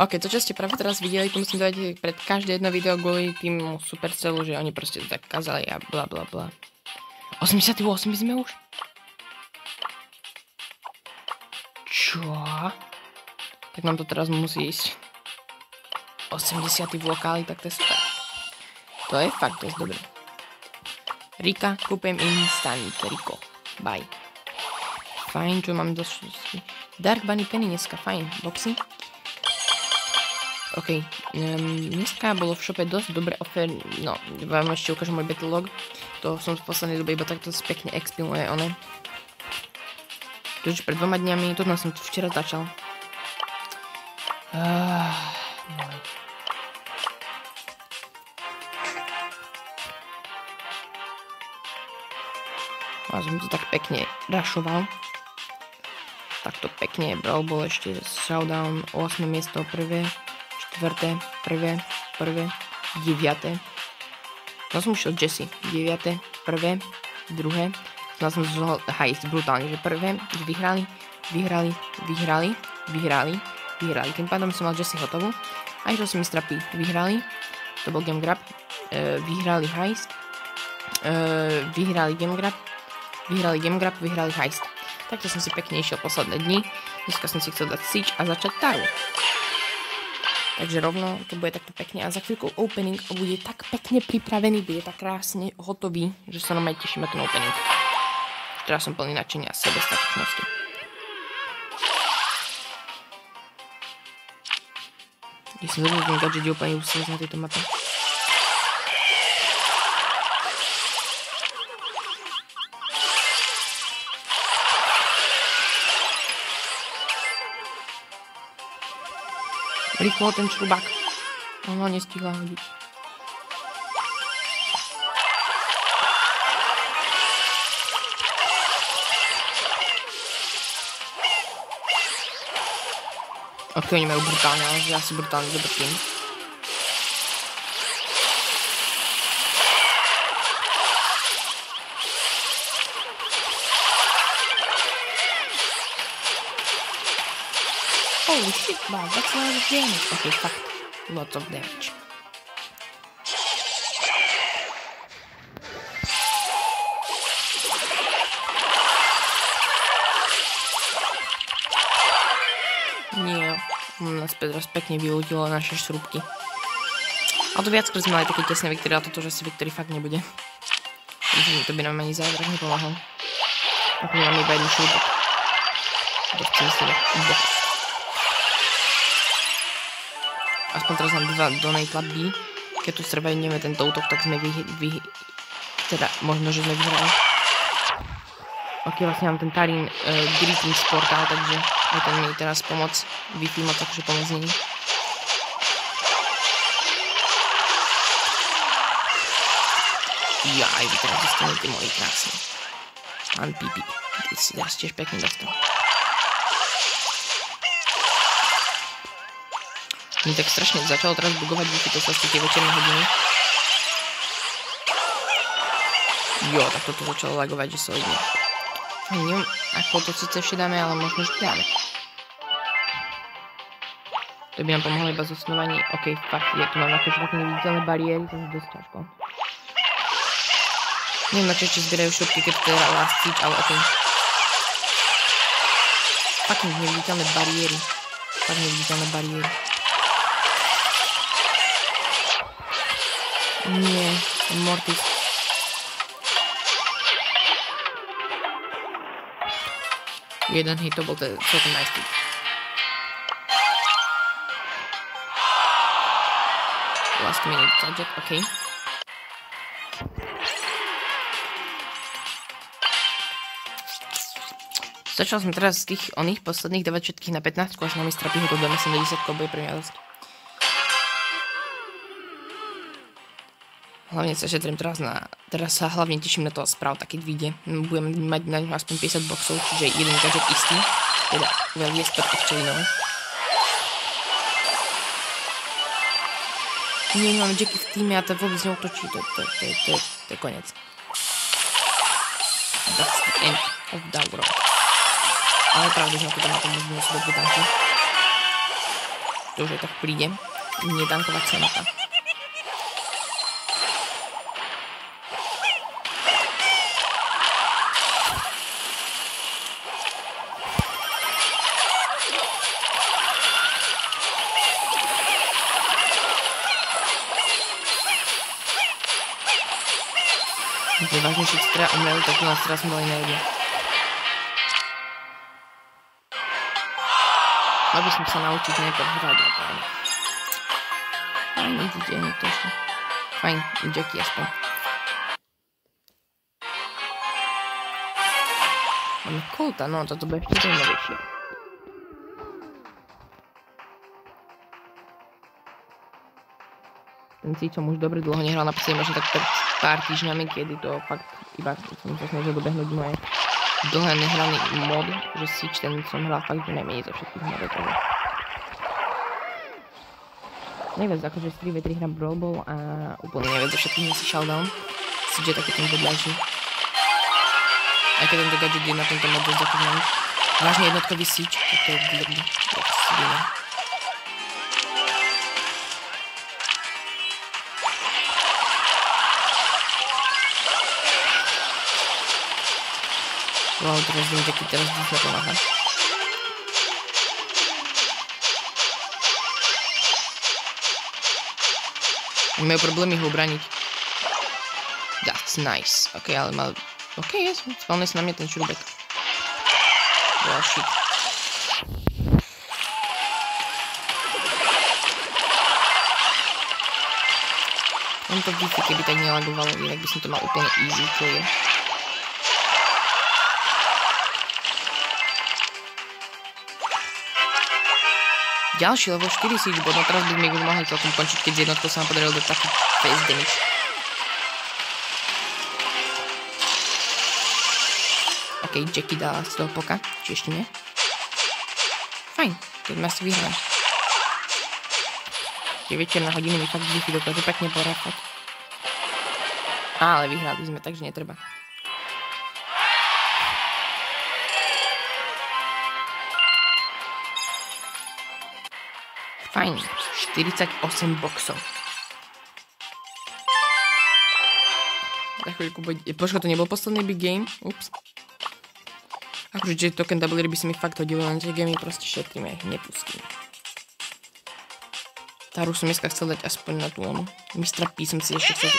Ok, to, čo ste práve teraz videli, to musím dať pred každé jedno video kvôli tým Supercellu, že oni proste tak kazali a bla bla bla. 88 sme už? Čo? Tak nám to teraz musí ísť. 80 v lokáli, tak to je super. To je fakt dosť dobré. Rika, kúpem instant, Riko. Bye. Fajn, čo mám dosť... Dark Bunny Penny dneska, fajn. Boxy. OK, um, dneska bolo v šope dosť dobré offer, no, vám ešte ukážem môj battle log, to som v poslednej dobe iba takto pekne expiluje, one. Takže pred dvoma dňami, to som to včera začal. Uh, no. A som to tak pekne rašoval. Takto pekne bral, bol ešte showdown, 8 miesto, prvé, štvrté, prvé, prvé, deviate. No som ušiel Jesse, deviate, prvé, druhé. No som zžil heist brutálne, že prvé, vyhrali, vyhrali, vyhrali, vyhrali, vyhrali. Tým pádom som mal Jesse hotovú. Aj to som mi strapí, vyhrali, to bol game grab, e, vyhrali heist, e, vyhrali game grab, vyhrali game grab, vyhrali heist. Takto som si pekne išiel posledné dni. Dneska som si chcel dať sič a začať taru. Takže rovno to bude takto pekne a za chvíľku opening bude tak pekne pripravený, bude tak krásne hotový, že sa nám aj tešíme ten opening. Teraz som plný nadšenia a sebestačnosti. Kde som zaujímavý gadget je úplne úsilie na tejto mape. Rýchlo ten črubák. Ona nestihla hodiť. Ok, oni majú brutálne, ale ja si brutálne dobrtím. Holy shit, wow, that's a lot of damage. Okay, fuck. Lots of damage. Nie, nás teraz pekne vyľudilo naše šrubky. Ale to viackrát sme mali také tesné Victory, ale toto, že si Victory fakt nebude. Myslím, to by nám ani zázrak nepomohol. Ako nám iba jednu šrubok. To chcem si box. Aspoň teraz mám dva donate labby. Keď tu strebajneme tento útok, tak sme vy, vy, teda možno, že sme vyhrali. Ok, vlastne mám ten Tarin uh, Greetings portál, takže je ten mi teraz pomoc, Wi-Fi moc akože pomoc není. Ja, aj vy teraz dostanete moji krásne. Mám pipi. Ty si teraz tiež pekne dostal. Mi tak strašne začalo teraz bugovať wi to sa tie večerné hodiny. Jo, tak toto začalo lagovať, že solidne. Neviem, ako to síce ešte dáme, ale možno, že dáme. To by nám pomohlo iba zosnovanie. OK, fakt, je tu mám akože také neviditeľné bariéry, to je dosť ťažko. Neviem, na čo ešte zbierajú šupky, keď je last siege, ale OK. Fucking neviditeľné bariéry. Fakt neviditeľné bariéry. Nie, Mortis. Jeden hit to bol celkom nice. Last minute gadget, ok. Začal som teraz z tých oných posledných dávať všetkých na 15 až na mistra pihu to dáme 70 bude pre mňa dosť. Hlavne sa šetrím teraz na... Teraz sa hlavne teším na toho správ, keď vyjde. Budem mať na ňu aspoň 50 boxov, čiže jeden gadget istý. Teda, but actually no. Nie, mám Jackie v týme a to vôbec neotočí. To, to, to, to, to, to je konec. That's the end of world. Ale pravda, že na to má to možno si tanky. To to už aj tak príde. Nedankovať sa na to. vážne všetci teda umreli, tak nás teraz mali nevedia. Mal by som sa naučiť neprhrať na to. Fajn, idete niekto ešte. Fajn, Jackie aspoň. Máme Colta, no toto bude ešte zaujímavejšie. Ten som už dobre dlho nehral na PC, možno tak pred pár týždňami, kedy to fakt iba som sa snažil dobehnúť moje dlhé nehraný mod, že si ten som hral fakt, že najmenej zo všetkých modov. Najviac akože z 3 v 3 hram Brawl Ball a úplne najviac zo všetkých si Showdown. Si je taký ten vedľajší. Aj keď tento gadget je na tomto mod dosť zakoznaný. Vážne jednotkový sič, tak to je dlhý. Wow, teraz viem, aký teraz dýchne pomáha. Majú problémy ho ubraniť. That's nice. Ok, ale mal... Ok, yes, spalne sa na mňa ten šrubek. Wow, shit. On to wi keby tak nelagovalo, inak by som to mal úplne easy, čo je. Ďalší level 4 siege bod, no teraz by ich už mohli celkom končiť, keď z jednotkou sa nám podarilo dať taký face damage. OK, Jackie dala z toho poka, či ešte nie? Fajn, keď sme asi vyhrali. Tie večerné hodiny mi fakt Jiffy dokáže pekne poráfať. Ale vyhrali sme, takže netreba. Fajn. 48 boxov. Za chvíľku bude... Počka, to nebol posledný big game? Ups. Akože Jet Token Double by sa mi fakt hodilo, len tie gamey proste šetríme, ich nepustím. Taru som dneska chcel dať aspoň na tú onu. Mr. P som si ešte chcel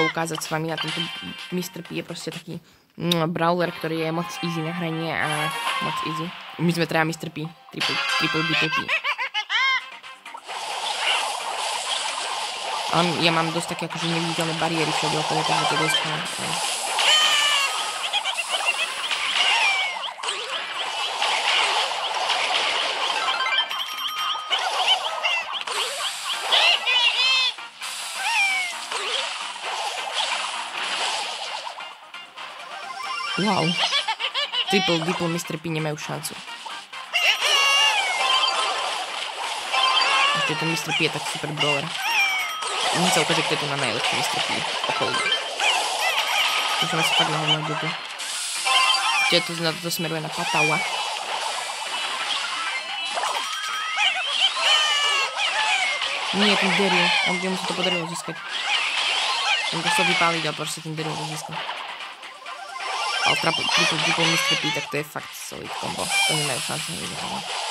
poukázať s vami na tento Mr. P je proste taký mm, brawler, ktorý je moc easy na hranie a moc easy. My sme teda Mr. P, triple, triple, triple. Ale ja mám dosť také akože neviditeľné bariéry všade okolo, takže to je dosť Wow. Triple, triple Mr. P nemajú šancu. Ešte ten Mr. P je tak super brawler. Mne sa ukáže, je tu na najlepšie vystupí okolí. Môžeme sa fakt nahodnúť do tu. Čiže to, to, to smeruje na Patawa. Nie, ten Daryl. On by mu sa to podarilo získať. On to sa vypáliť, ale proste ten Daryl to získal. Ale triple, triple, triple Mr. P, tak to je fakt solid combo. To nemajú šancu nevyhrávať.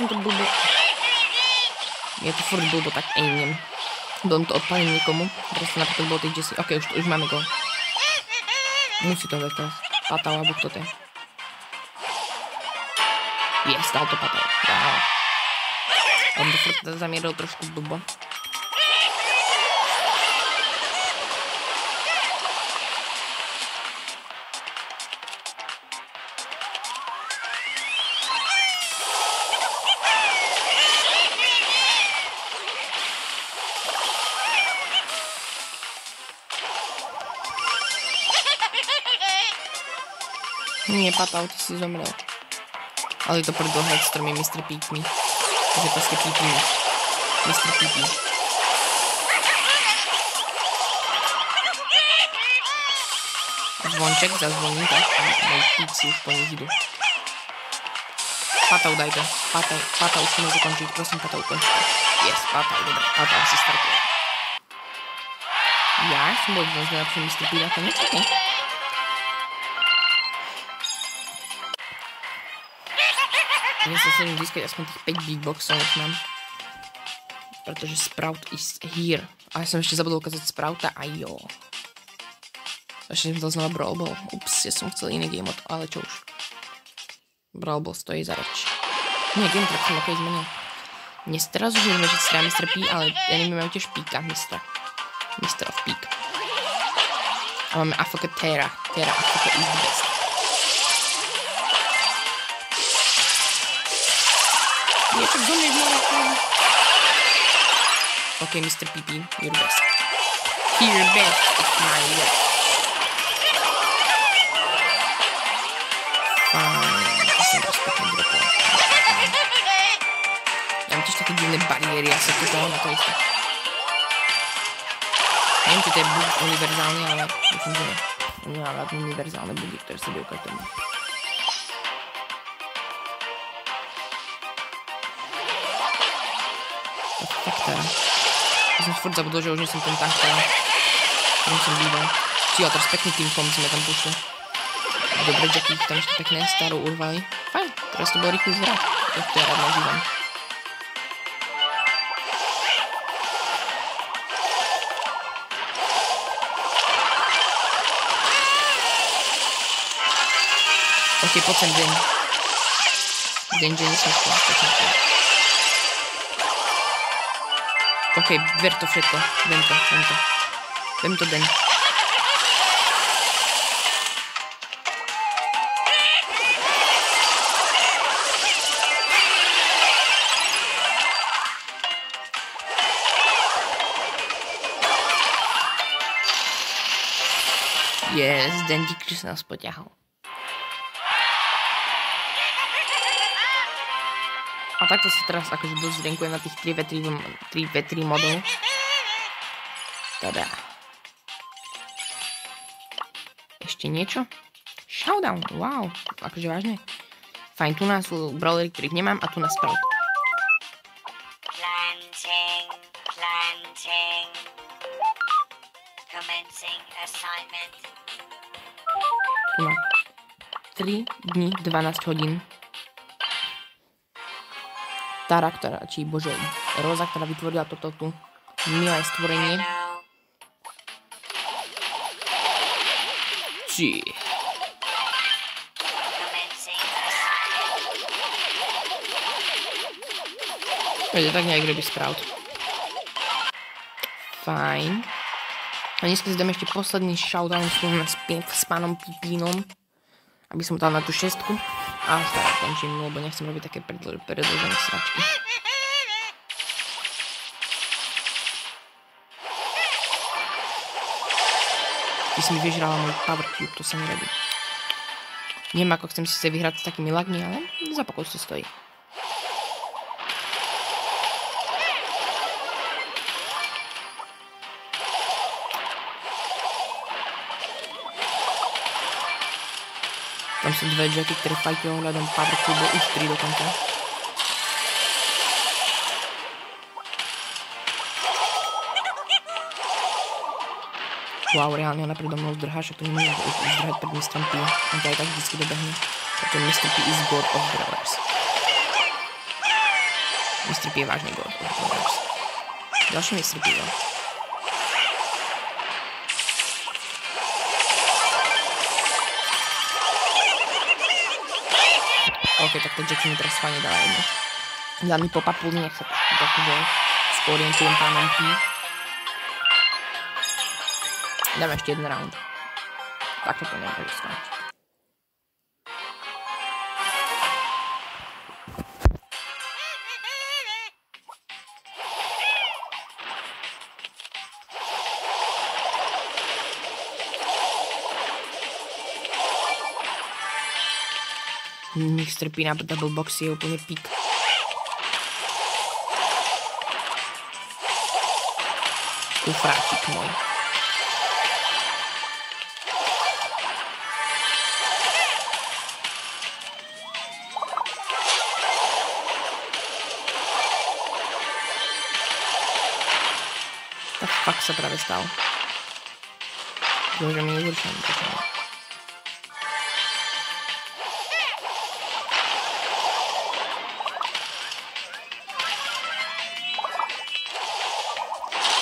Som to blbo... Je to furt blbo, tak aimnem. Budem to odpalím nikomu. Teraz napríklad bolo tej Jessie. Ok, už, už máme go. Musí to dať teraz. Patal, alebo kto to je. Yes, dal to patal. Wow. On to furt zamieril trošku blbo. Nie, papał, ty si zomrel. Ale je to predlhé s tromi Mr. Píkmi. Takže proste pípmi. Mr. Pípy. Zvonček zazvoní, tak a moji píci už po nich idú. Patau dajte. Patau, Patau už môže končiť, prosím Patau končite. Yes, Patau, dobre, Patau si startuje. Ja som bol jeden z najlepších Mr. Píra, to nečakaj. Ja sa chcem získať aspoň tých 5 beatboxov, nech mám. Pretože Sprout is here. A ja som ešte zabudol ukázať Sprouta a jo. Ešte som to znova Brawl Ball. Ups, ja som chcel iný game mode, ale čo už. Brawl Ball stojí za reč. Nie, game track som okej zmenil. Dnes teraz už neviem, že si Mr. P, ale ja neviem, mám tiež Píka, Mr. Mr. of Peak. A máme AFK Terra. Terra AFK is the best. Niečo do mňa vmora, Ok, Mr. PP, you're best. You're best, it's my way. Fajn, to som rozpekne dropol. Ja mám tiež také divné bariéry, ja sa to dalo na to isté. Neviem, či to je bug univerzálny, ale myslím, že. Nemám rád univerzálne bugy, ktoré sa dejú Tak teda. Ja som furt zabudol, že už som ten tank, ktorým som býval. Čiže teraz pekný tým kom sme tam pušli. Dobre, Jackie tam ešte pekné starú urvali. Fajn, teraz to bol rýchly zvrat. Jak to ja rád nazývam. Ok, poď sem, Den. Den, Den, som to, poď sem, Ok, ver to všetko. Vem to, vem to. Vem to, Den. Yes, že sa nás poťahol. Takto sa teraz akože dosť na tých 3v3, 3v3 modov. Teda. Ešte niečo? Showdown, wow, akože vážne. Fajn, tu nás sú brawlery, ktorých nemám a tu nás Sprout. Planting, planting. Commencing assignment. Tu má 3 dní, 12 hodín. Tara, ktorá, či bože, Roza, ktorá vytvorila toto tu milé stvorenie. Či. Veď tak nejak robí Sprout. Fajn. A dneska si dáme ešte posledný showdown s, s pánom Pipínom. Aby som dal na tú šestku. A už tak končím, lebo nechcem robiť také predložené sračky. Ty si mi vyžrala môj power cube, to sa nerobí. Neviem, ako chcem si sa vyhrať s takými lagmi, ale za pokus to stojí. Tam sú dve jacky, ktoré fajtujú ohľadom Power Cube, už tri dokonca. Wow, reálne ona predo mnou zdrhá, že to nemôžem zdrhať pred mistrom P. On to aj tak vždycky dobehne. Preto Mr. P is God of Brawlers. Mr. P je vážne God of Brawlers. Ďalší Mr. P, jo. OK, tak to Jackie mi teraz fajne dala jedno. Dá mi po papuli, nech sa takže skorientujem pánom P. Dáme ešte jeden round. Takto to nemôže skončiť. Mr. Peanut Double boxy je úplne pík. Kufráčik môj. Tak fakt sa práve stalo. Bože, mi nezrušujem.